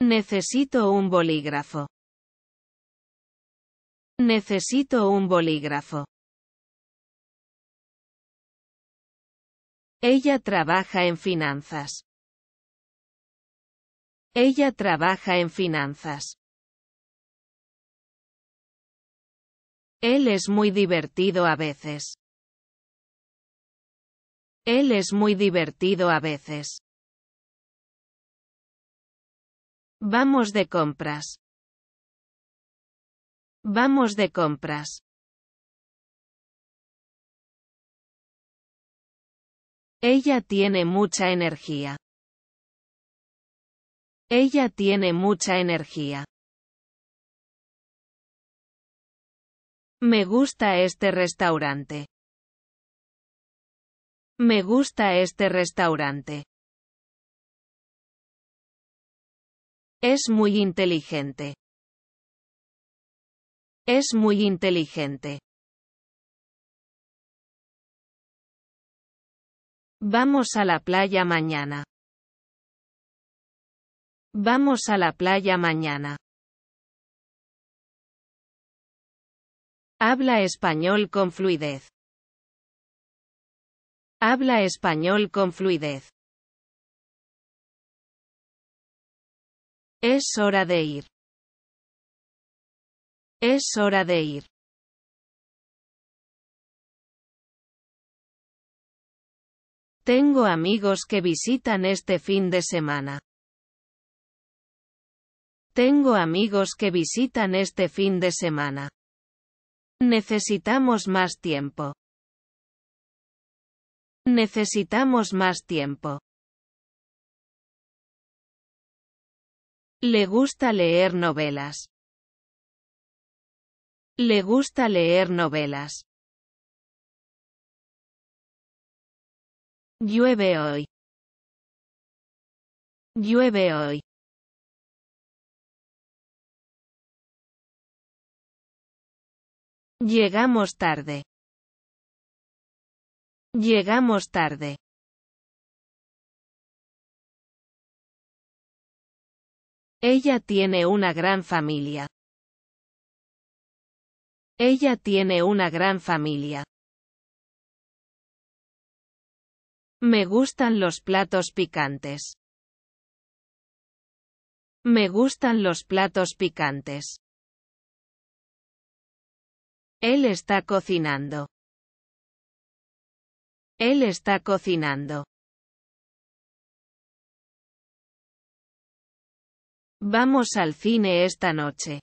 Necesito un bolígrafo. Necesito un bolígrafo. Ella trabaja en finanzas. Ella trabaja en finanzas. Él es muy divertido a veces. Él es muy divertido a veces. Vamos de compras. Vamos de compras. Ella tiene mucha energía. Ella tiene mucha energía. Me gusta este restaurante. Me gusta este restaurante. Es muy inteligente. Es muy inteligente. Vamos a la playa mañana. Vamos a la playa mañana. Habla español con fluidez. Habla español con fluidez. Es hora de ir. Es hora de ir. Tengo amigos que visitan este fin de semana. Tengo amigos que visitan este fin de semana. Necesitamos más tiempo. Necesitamos más tiempo. Le gusta leer novelas. Le gusta leer novelas. Llueve hoy. Llueve hoy. Llegamos tarde. Llegamos tarde. Ella tiene una gran familia. Ella tiene una gran familia. Me gustan los platos picantes. Me gustan los platos picantes. Él está cocinando. Él está cocinando. Vamos al cine esta noche.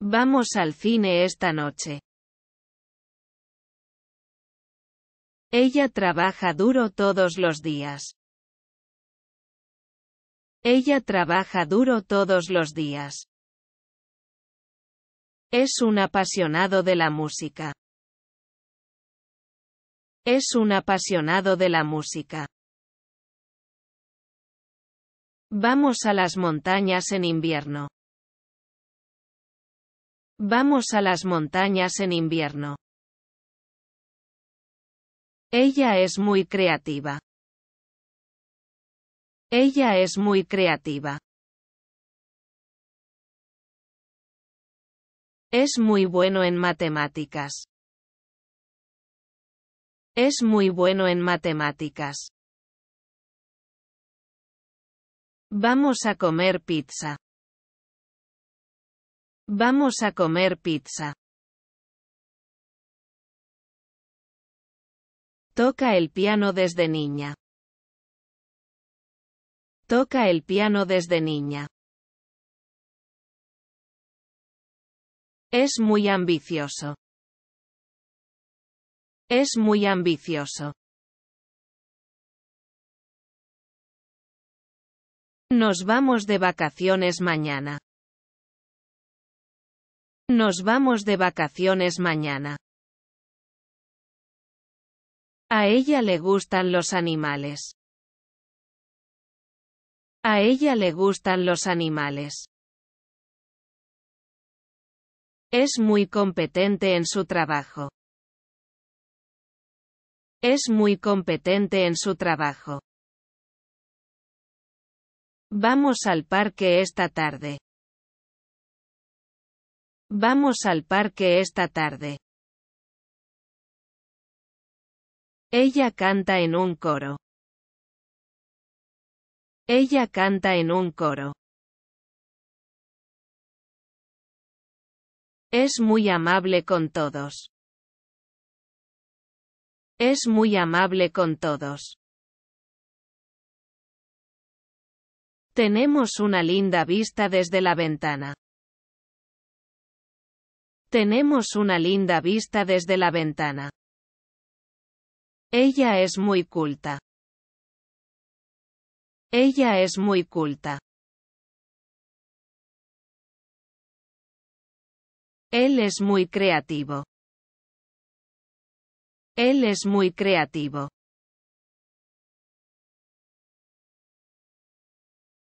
Vamos al cine esta noche. Ella trabaja duro todos los días. Ella trabaja duro todos los días. Es un apasionado de la música. Es un apasionado de la música. Vamos a las montañas en invierno. Vamos a las montañas en invierno. Ella es muy creativa. Ella es muy creativa. Es muy bueno en matemáticas. Es muy bueno en matemáticas. Vamos a comer pizza. Vamos a comer pizza. Toca el piano desde niña. Toca el piano desde niña. Es muy ambicioso. Es muy ambicioso. Nos vamos de vacaciones mañana. Nos vamos de vacaciones mañana. A ella le gustan los animales. A ella le gustan los animales. Es muy competente en su trabajo. Es muy competente en su trabajo. Vamos al parque esta tarde. Vamos al parque esta tarde. Ella canta en un coro. Ella canta en un coro. Es muy amable con todos. Es muy amable con todos. Tenemos una linda vista desde la ventana. Tenemos una linda vista desde la ventana. Ella es muy culta. Ella es muy culta. Él es muy creativo. Él es muy creativo.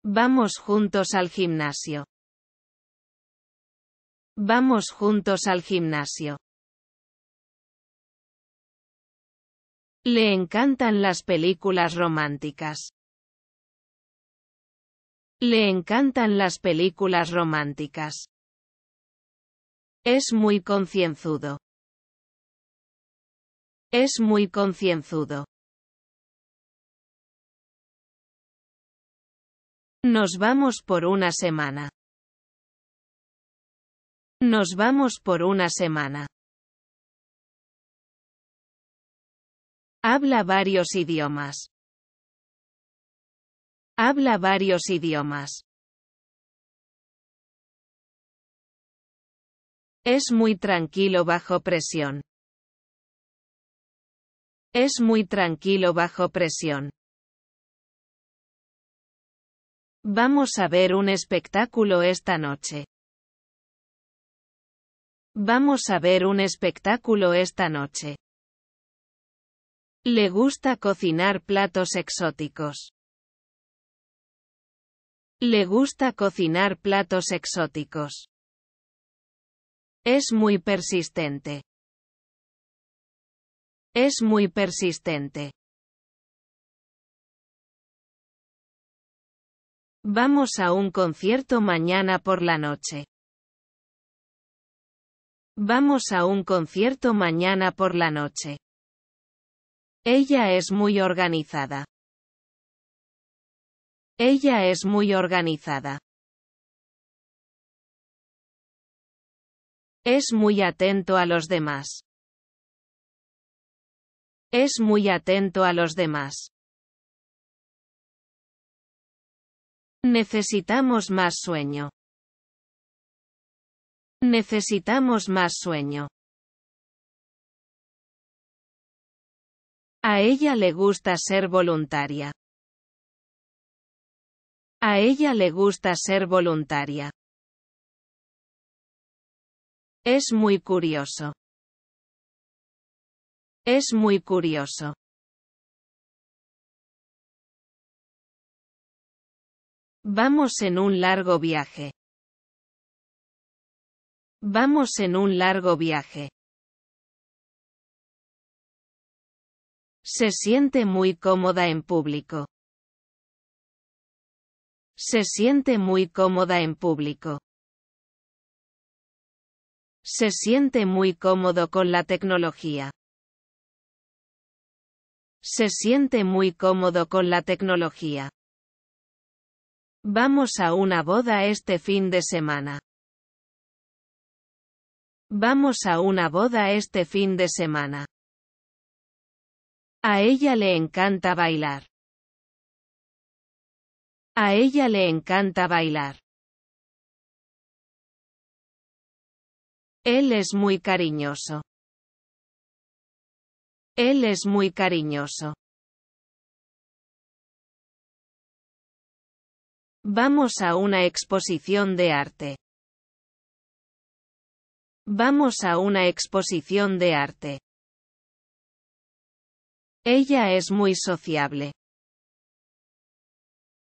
Vamos juntos al gimnasio. Vamos juntos al gimnasio. Le encantan las películas románticas. Le encantan las películas románticas. Es muy concienzudo. Es muy concienzudo. Nos vamos por una semana. Nos vamos por una semana. Habla varios idiomas. Habla varios idiomas. Es muy tranquilo bajo presión. Es muy tranquilo bajo presión. Vamos a ver un espectáculo esta noche. Vamos a ver un espectáculo esta noche. Le gusta cocinar platos exóticos. Le gusta cocinar platos exóticos. Es muy persistente. Es muy persistente. Vamos a un concierto mañana por la noche. Vamos a un concierto mañana por la noche. Ella es muy organizada. Ella es muy organizada. Es muy atento a los demás. Es muy atento a los demás. Necesitamos más sueño. Necesitamos más sueño. A ella le gusta ser voluntaria. A ella le gusta ser voluntaria. Es muy curioso. Es muy curioso. Vamos en un largo viaje. Vamos en un largo viaje. Se siente muy cómoda en público. Se siente muy cómoda en público. Se siente muy cómodo con la tecnología. Se siente muy cómodo con la tecnología. Vamos a una boda este fin de semana. Vamos a una boda este fin de semana. A ella le encanta bailar. A ella le encanta bailar. Él es muy cariñoso. Él es muy cariñoso. Vamos a una exposición de arte. Vamos a una exposición de arte. Ella es muy sociable.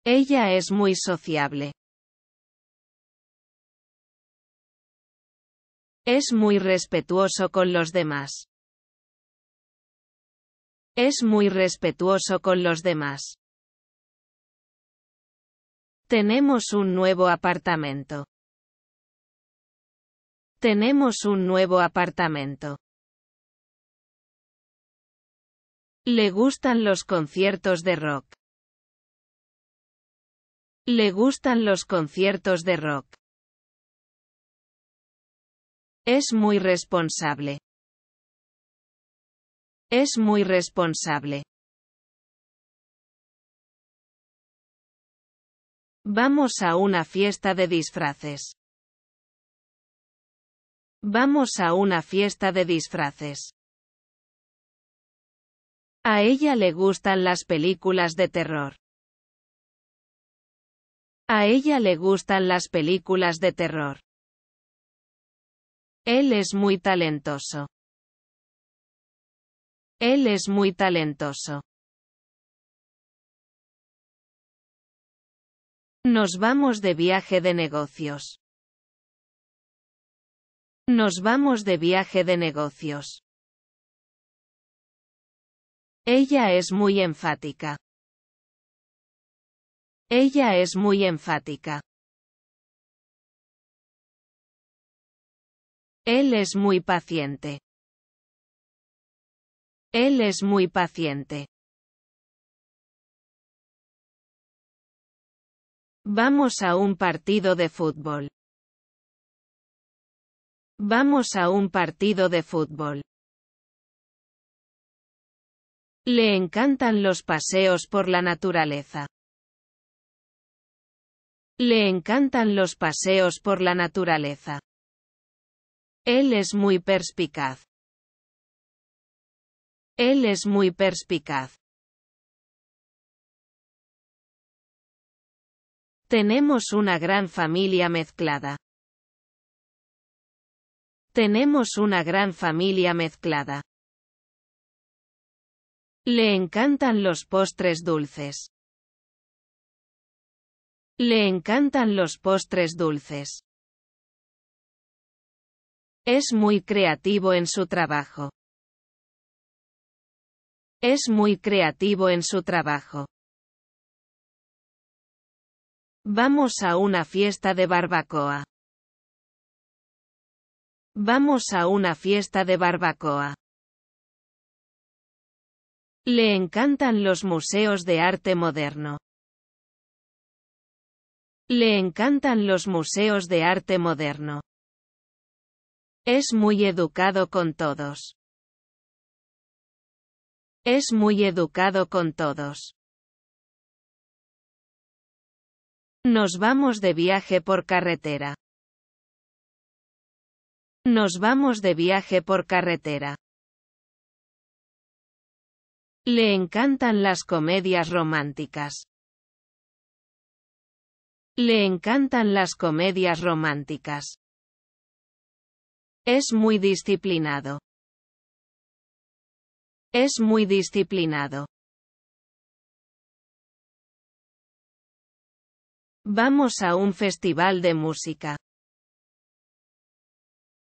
Ella es muy sociable. Es muy respetuoso con los demás. Es muy respetuoso con los demás. Tenemos un nuevo apartamento. Tenemos un nuevo apartamento. Le gustan los conciertos de rock. Le gustan los conciertos de rock. Es muy responsable. Es muy responsable. Vamos a una fiesta de disfraces. Vamos a una fiesta de disfraces. A ella le gustan las películas de terror. A ella le gustan las películas de terror. Él es muy talentoso. Él es muy talentoso. Nos vamos de viaje de negocios. Nos vamos de viaje de negocios. Ella es muy enfática. Ella es muy enfática. Él es muy paciente. Él es muy paciente. Vamos a un partido de fútbol. Vamos a un partido de fútbol. Le encantan los paseos por la naturaleza. Le encantan los paseos por la naturaleza. Él es muy perspicaz. Él es muy perspicaz. Tenemos una gran familia mezclada. Tenemos una gran familia mezclada. Le encantan los postres dulces. Le encantan los postres dulces. Es muy creativo en su trabajo. Es muy creativo en su trabajo. Vamos a una fiesta de barbacoa. Vamos a una fiesta de barbacoa. Le encantan los museos de arte moderno. Le encantan los museos de arte moderno. Es muy educado con todos. Es muy educado con todos. Nos vamos de viaje por carretera. Nos vamos de viaje por carretera. Le encantan las comedias románticas. Le encantan las comedias románticas. Es muy disciplinado. Es muy disciplinado. Vamos a un festival de música.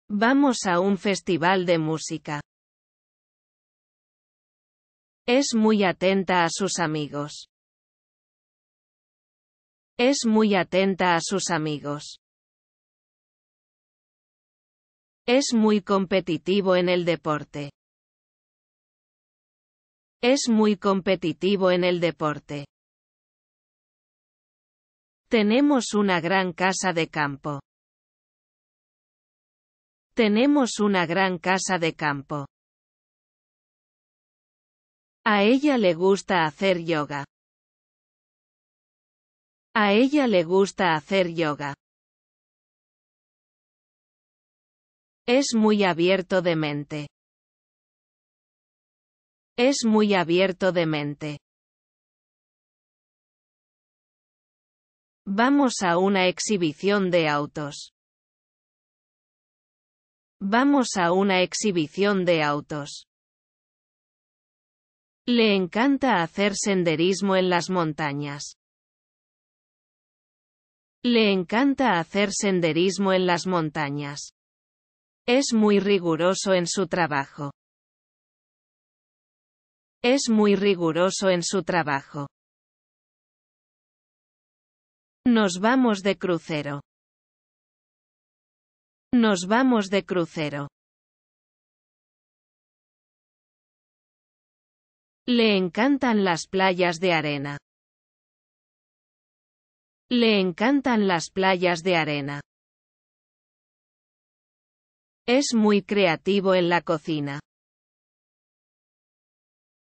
Vamos a un festival de música. Es muy atenta a sus amigos. Es muy atenta a sus amigos. Es muy competitivo en el deporte. Es muy competitivo en el deporte. Tenemos una gran casa de campo. Tenemos una gran casa de campo. A ella le gusta hacer yoga. A ella le gusta hacer yoga. Es muy abierto de mente. Es muy abierto de mente. Vamos a una exhibición de autos. Vamos a una exhibición de autos. Le encanta hacer senderismo en las montañas. Le encanta hacer senderismo en las montañas. Es muy riguroso en su trabajo. Es muy riguroso en su trabajo. Nos vamos de crucero. Nos vamos de crucero. Le encantan las playas de arena. Le encantan las playas de arena. Es muy creativo en la cocina.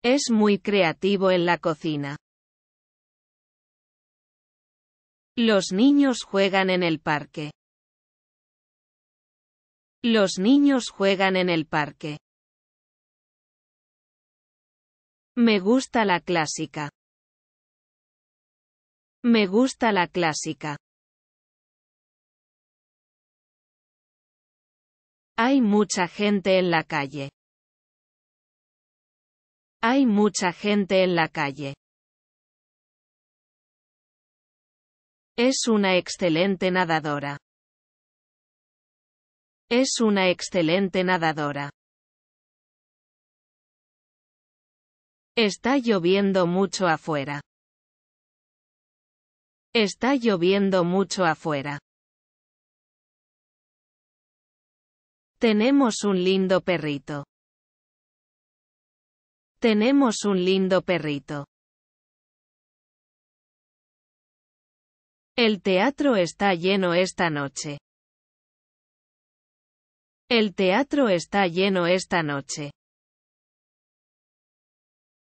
Es muy creativo en la cocina. Los niños juegan en el parque. Los niños juegan en el parque. Me gusta la clásica. Me gusta la clásica. Hay mucha gente en la calle. Hay mucha gente en la calle. Es una excelente nadadora. Es una excelente nadadora. Está lloviendo mucho afuera. Está lloviendo mucho afuera. Tenemos un lindo perrito. Tenemos un lindo perrito. El teatro está lleno esta noche. El teatro está lleno esta noche.